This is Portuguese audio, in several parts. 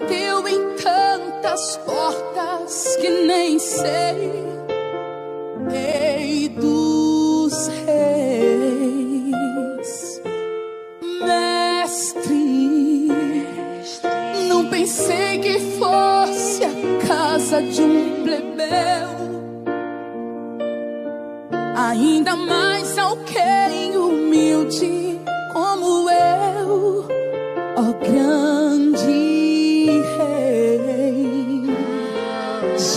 bateu em tantas portas que nem sei. Rei dos reis, mestre, não pensei que fosse a casa de um plebeu. Ainda mais alguém humilde como eu.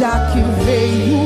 já que veio.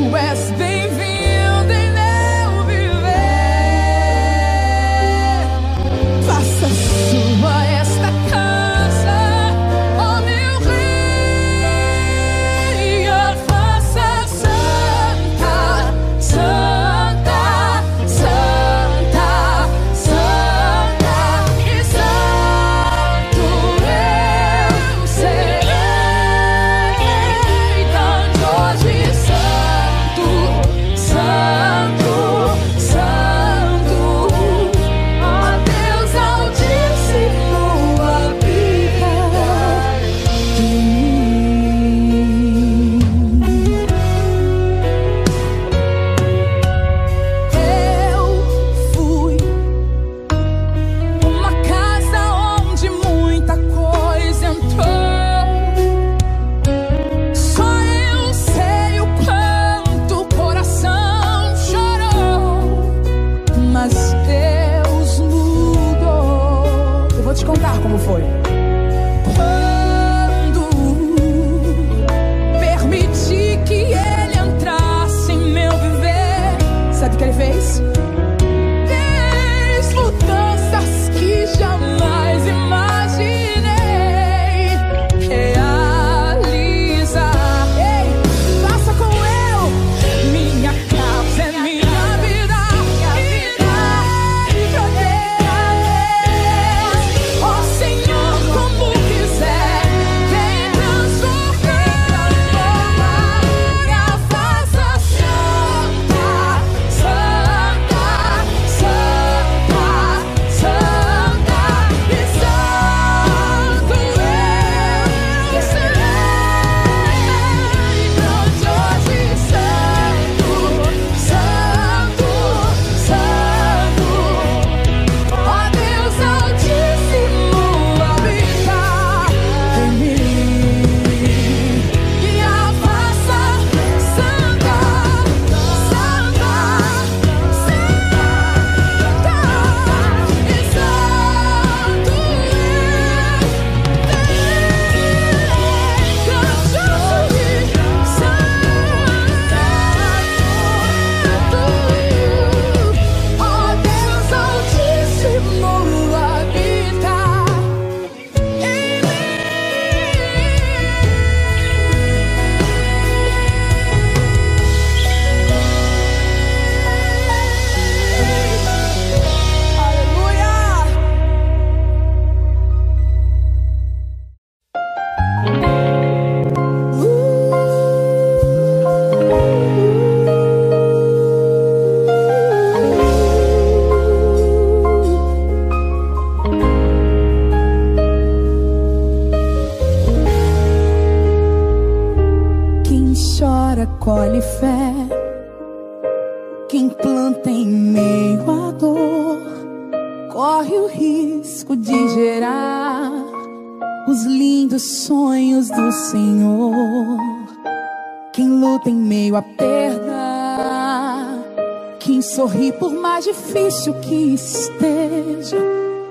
difícil que esteja,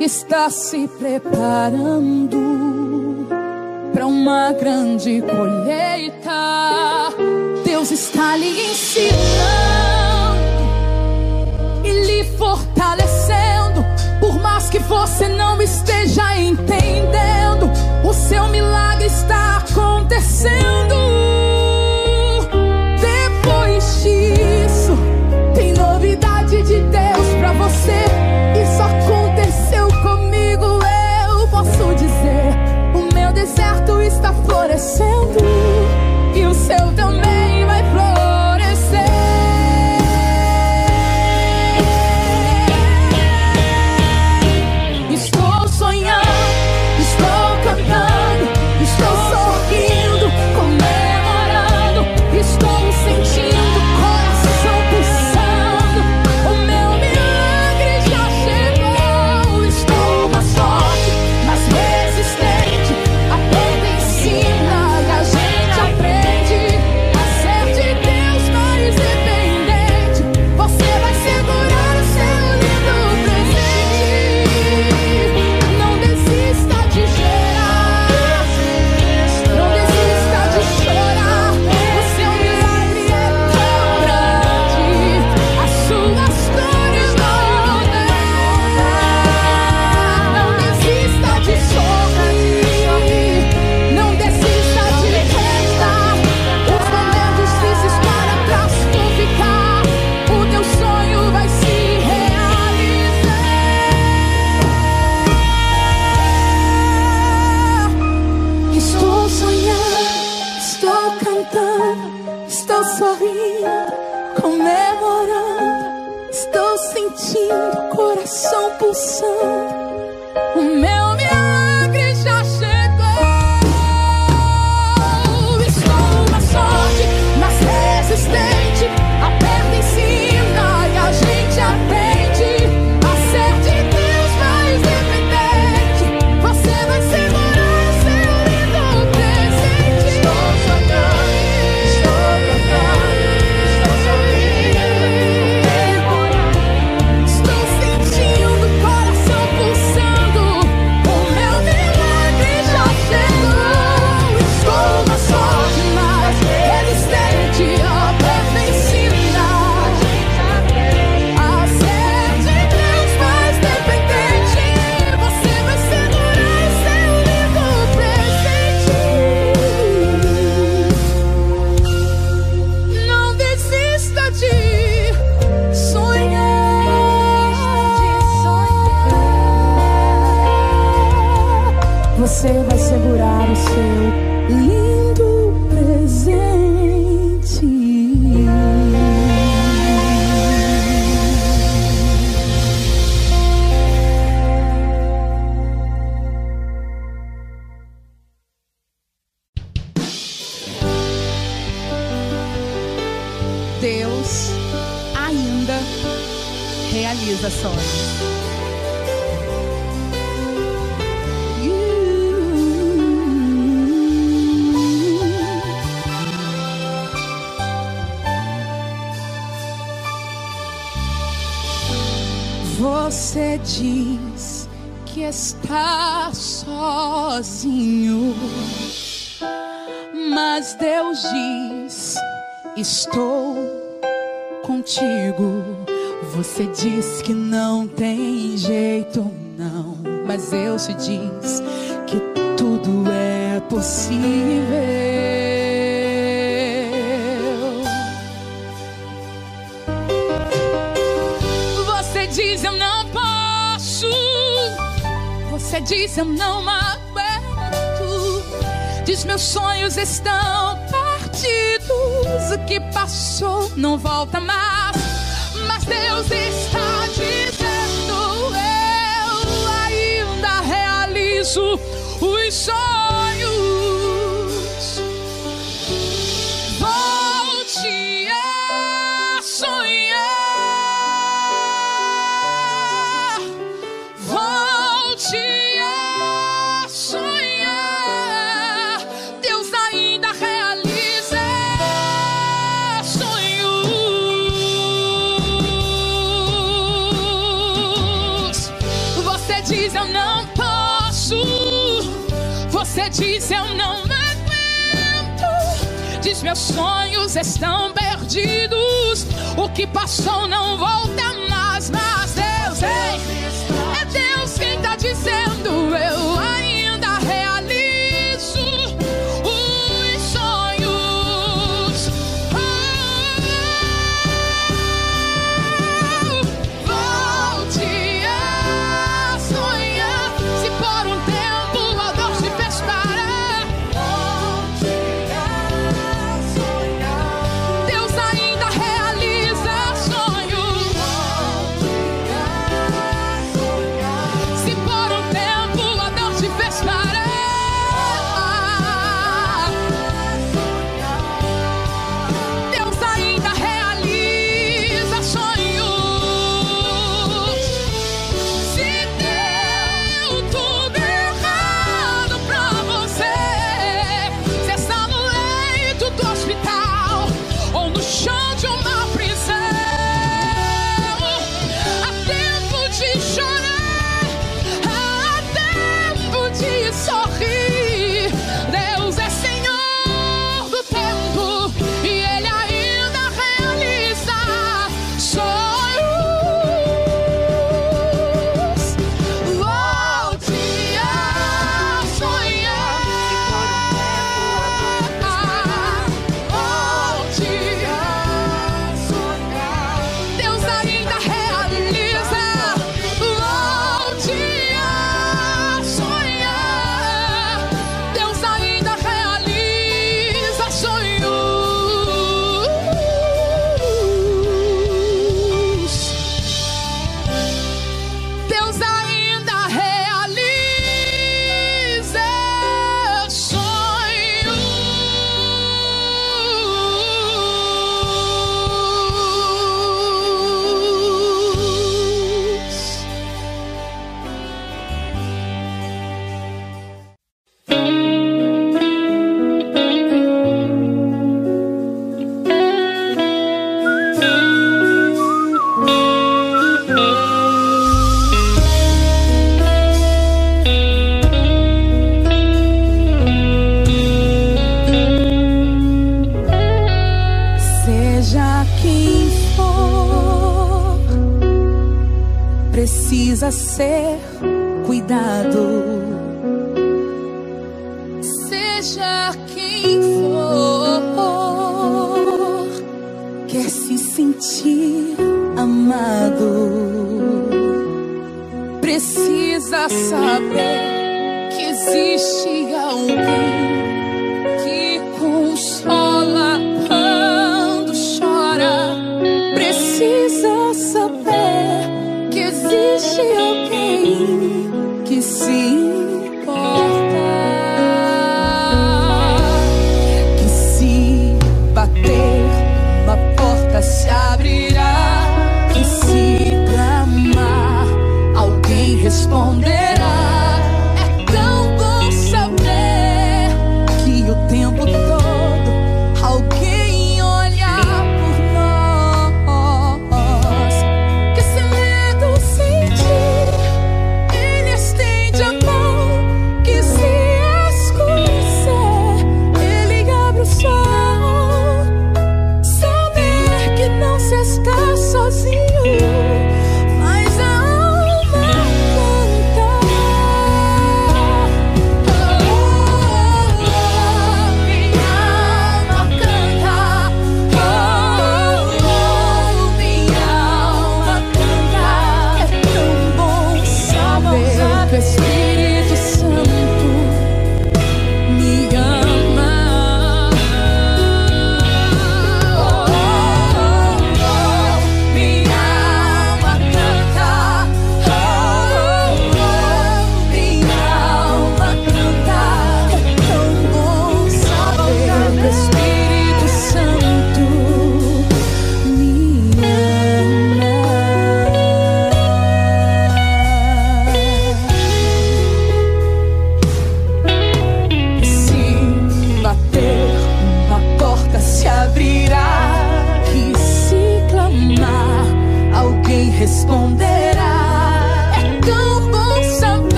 está se preparando para uma grande colheita.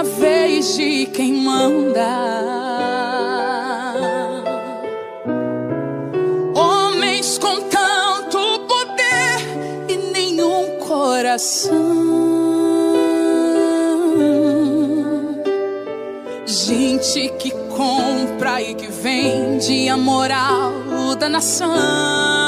Na vez de quem manda. Gente que compra e que vende a moral da nação.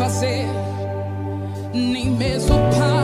Fazer, nem mesmo para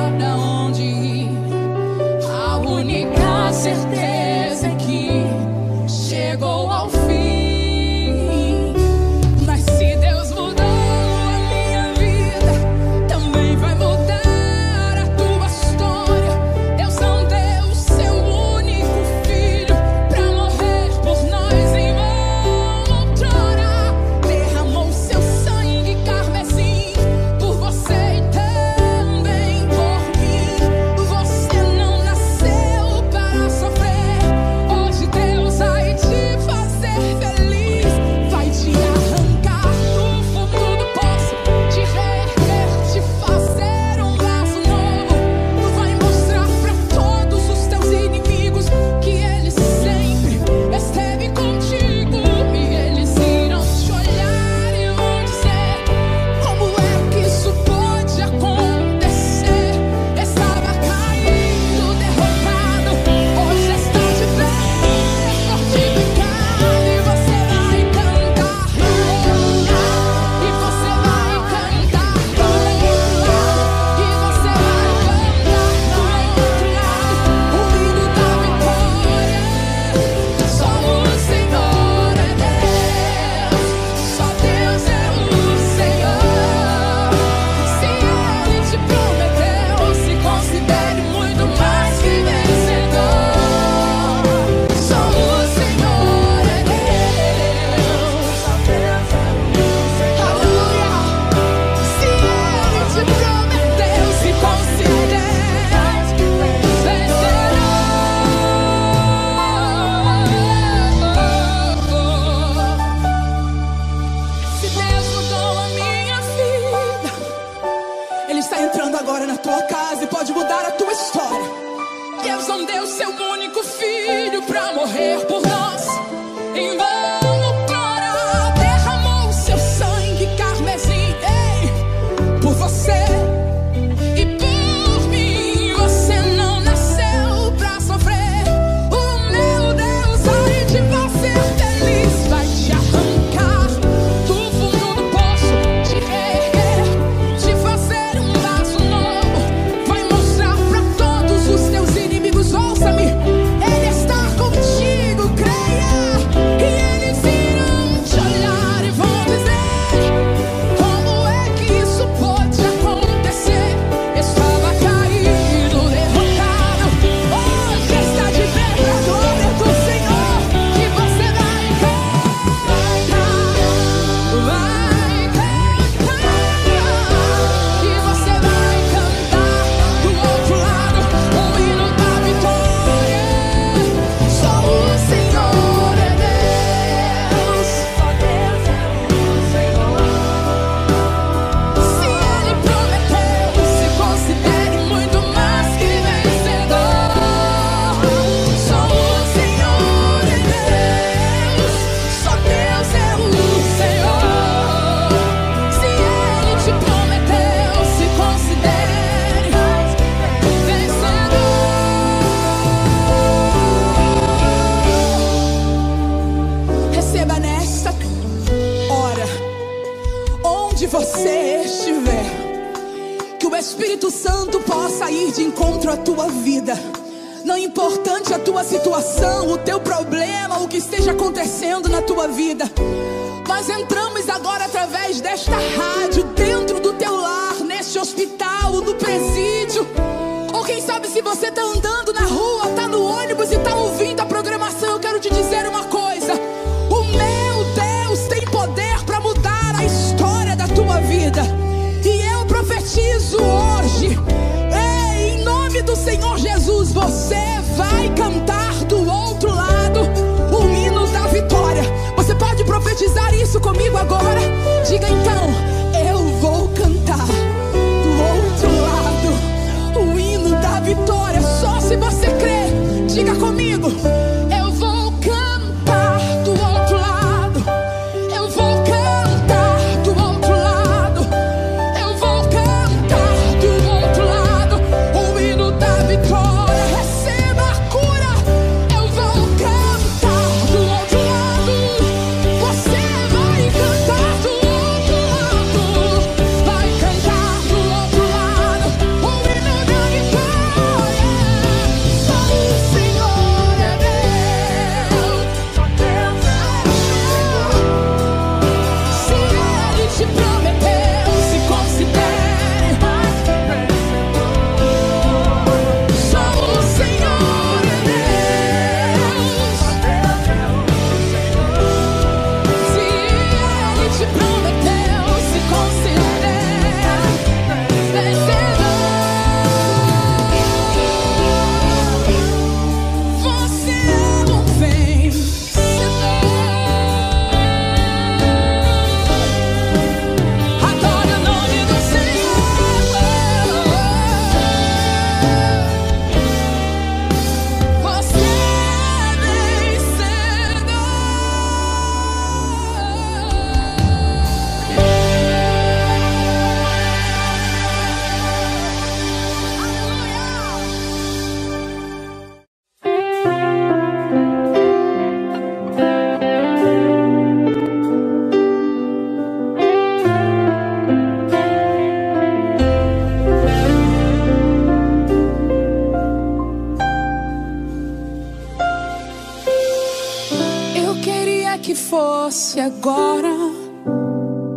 Queria que fosse agora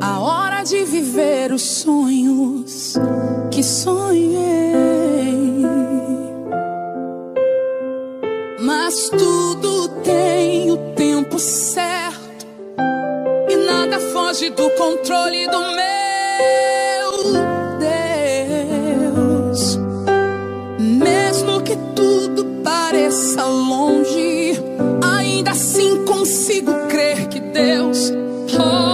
a hora de viver os sonhos que sonhei. Mas tudo tem o tempo certo e nada foge do controle do meu Deus. Mesmo que tudo pareça longe, ainda assim com consigo crer que Deus. Oh,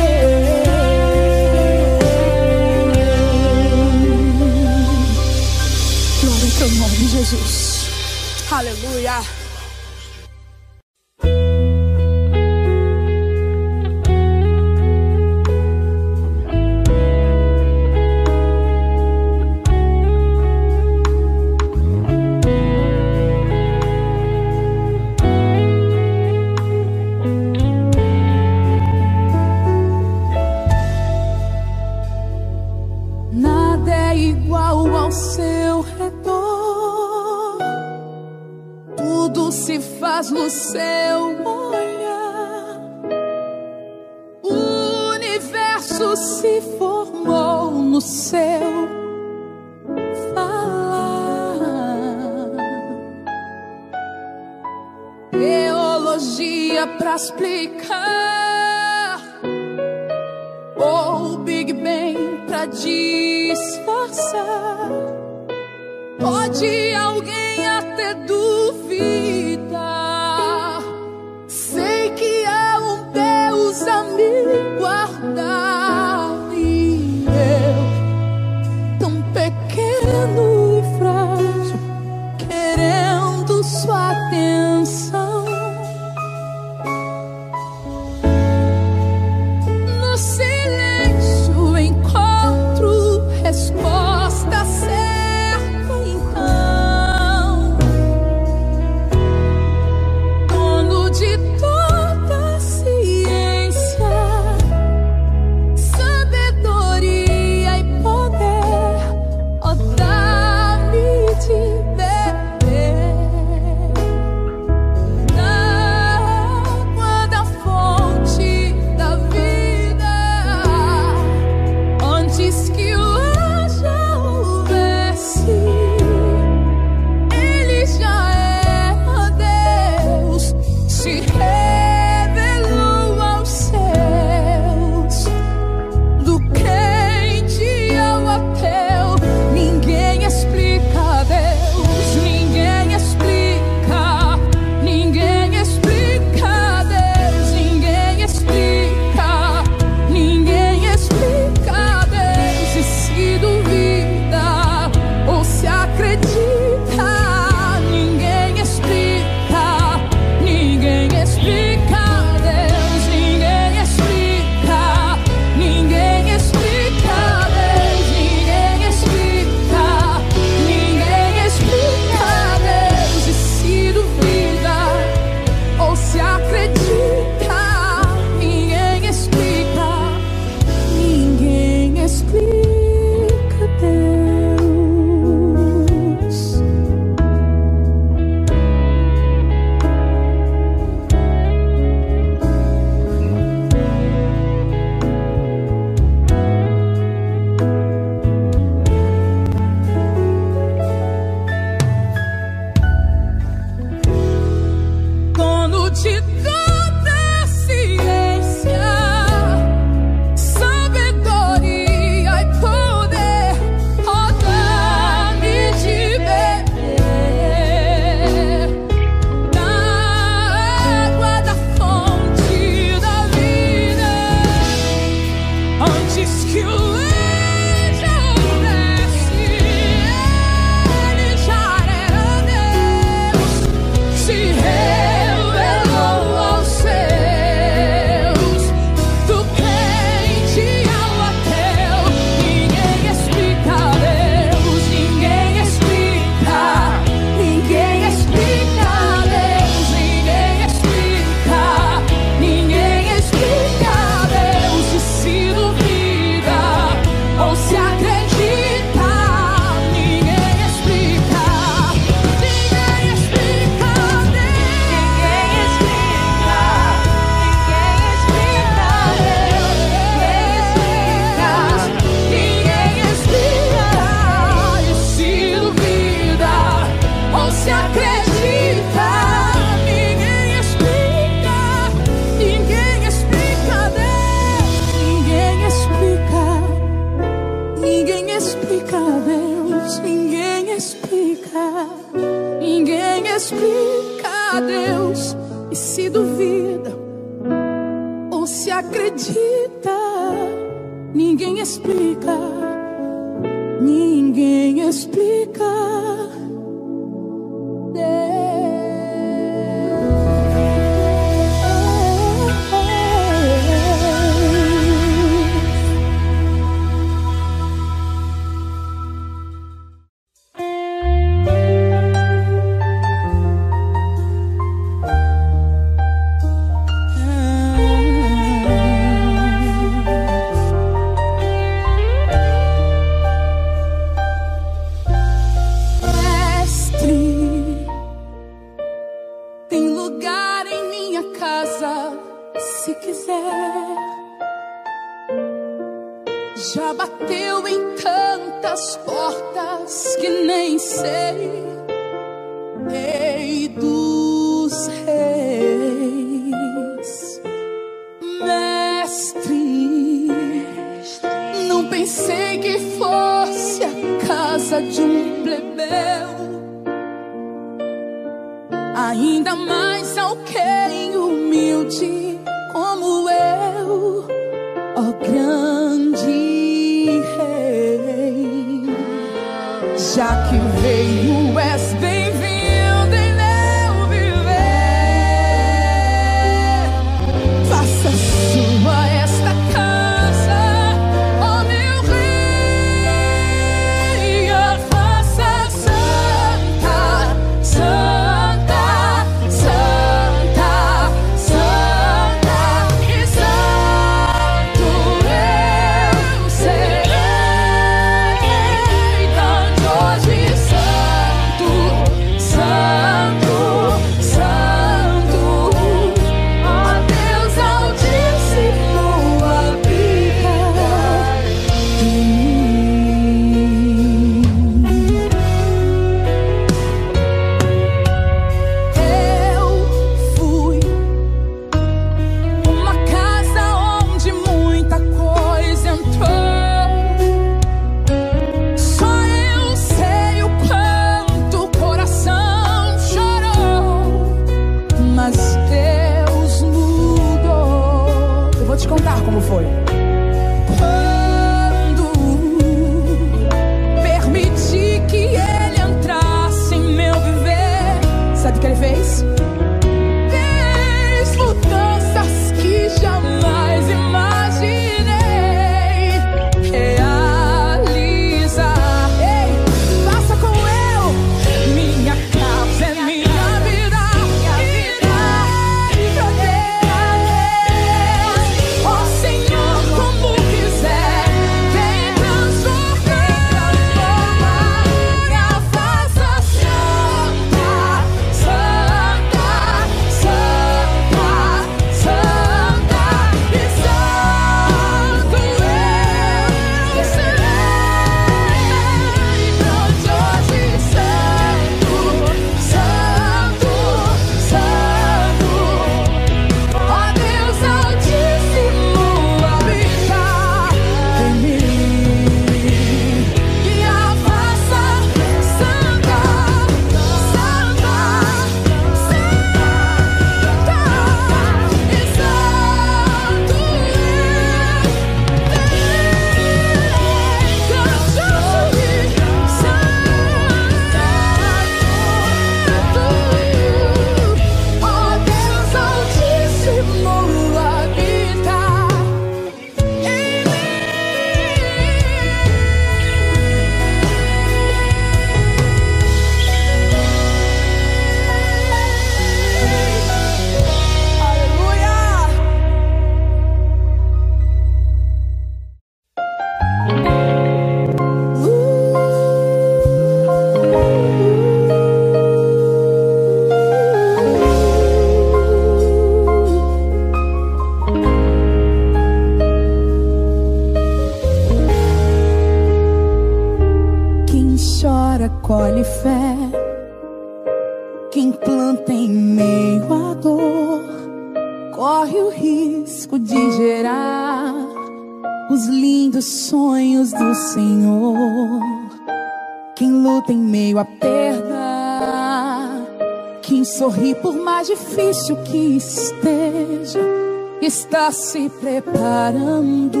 se preparando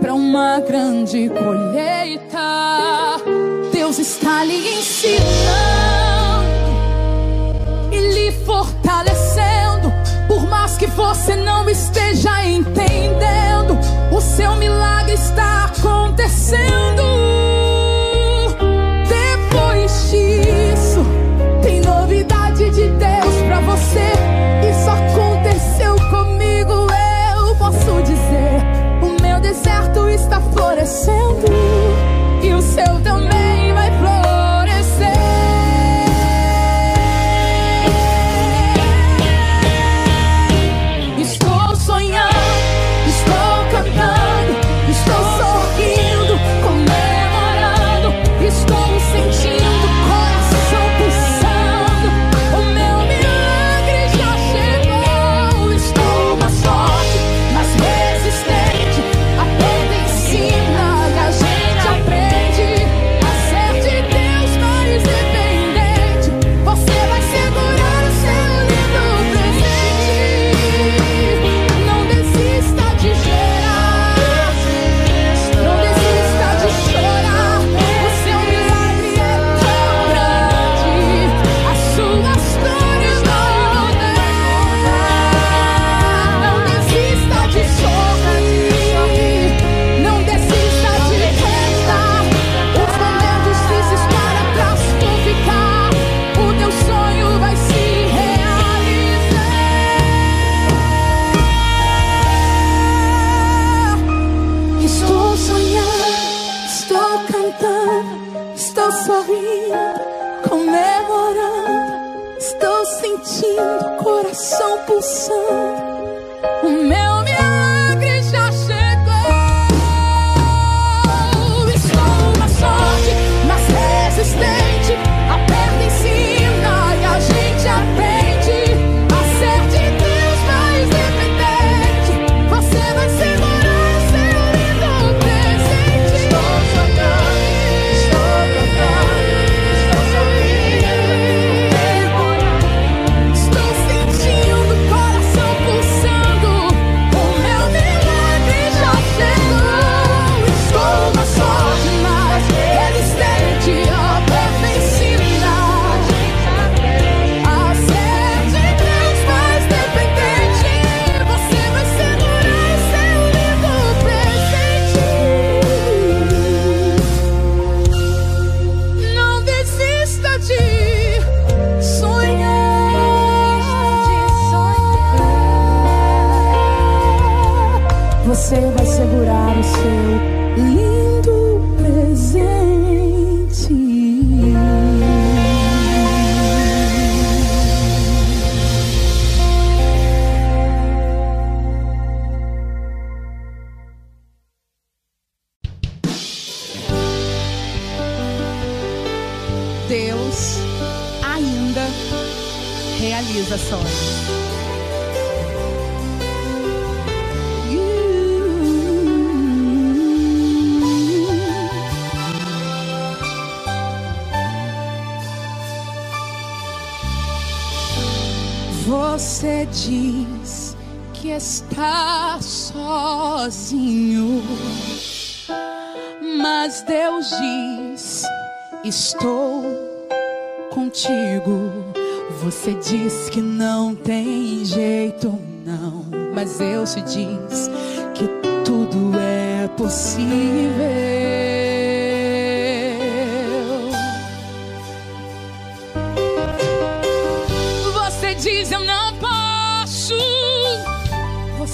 para uma grande colheita.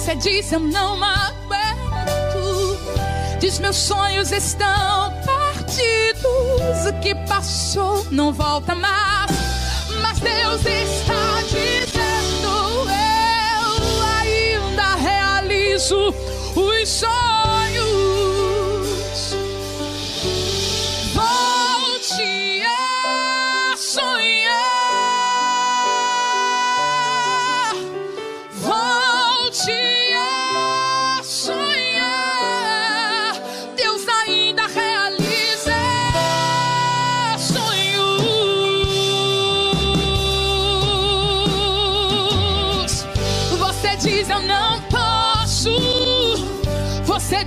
Você diz eu não aguento. Diz meus sonhos estão partidos. O que passou não volta mais. Mas Deus está dizendo: Eu ainda realizo os sonhos.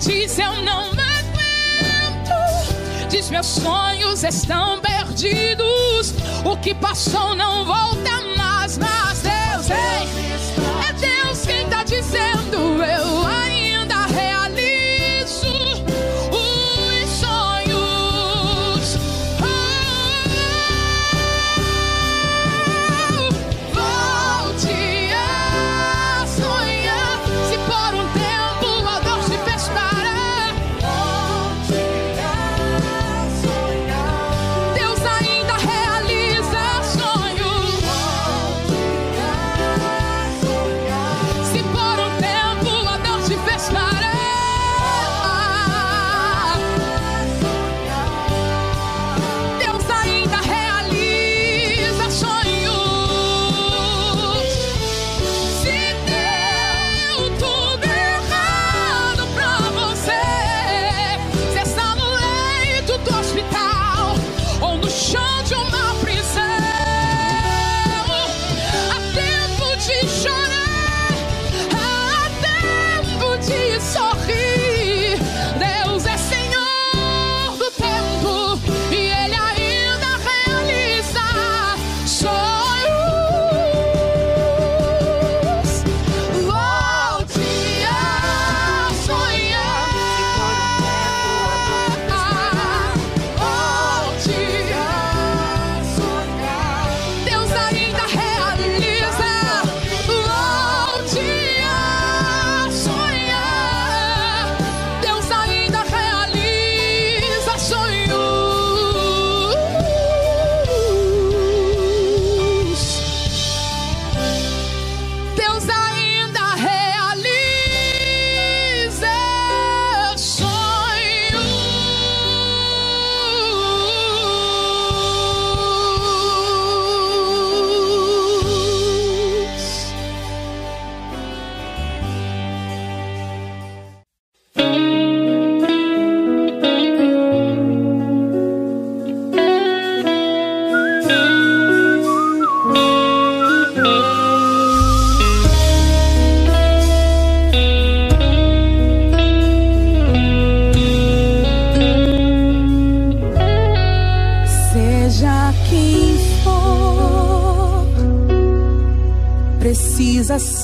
Diz eu não aguento. Diz meus sonhos estão perdidos. O que passou não volta mais. Mas Deus, ei.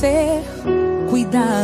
Ser cuidado.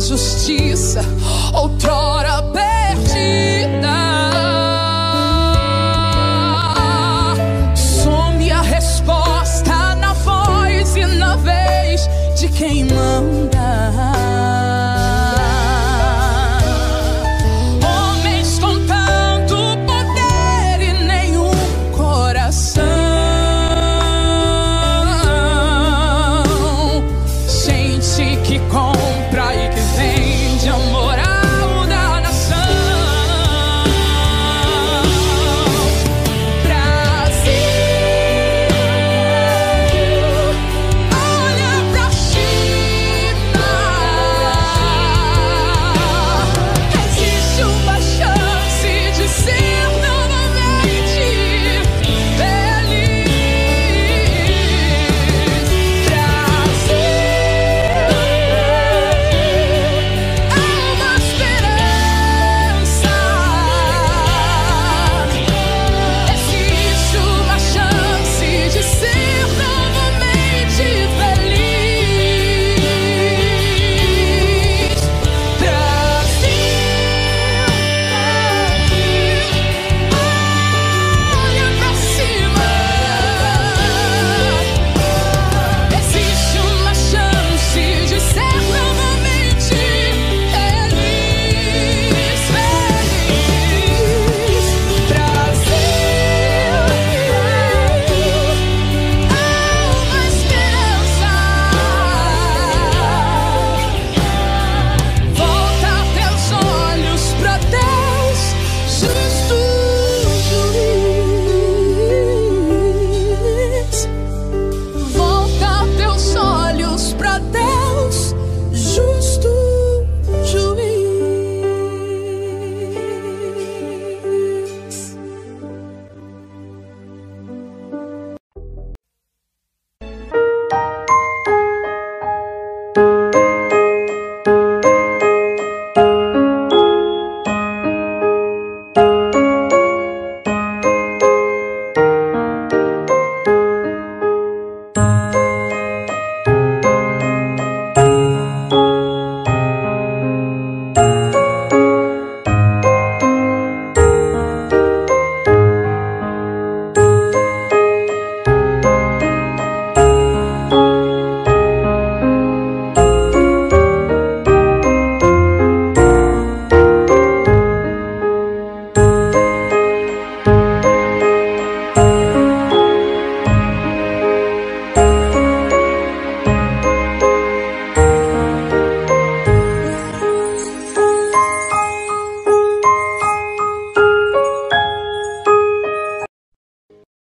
Justiça. Outrora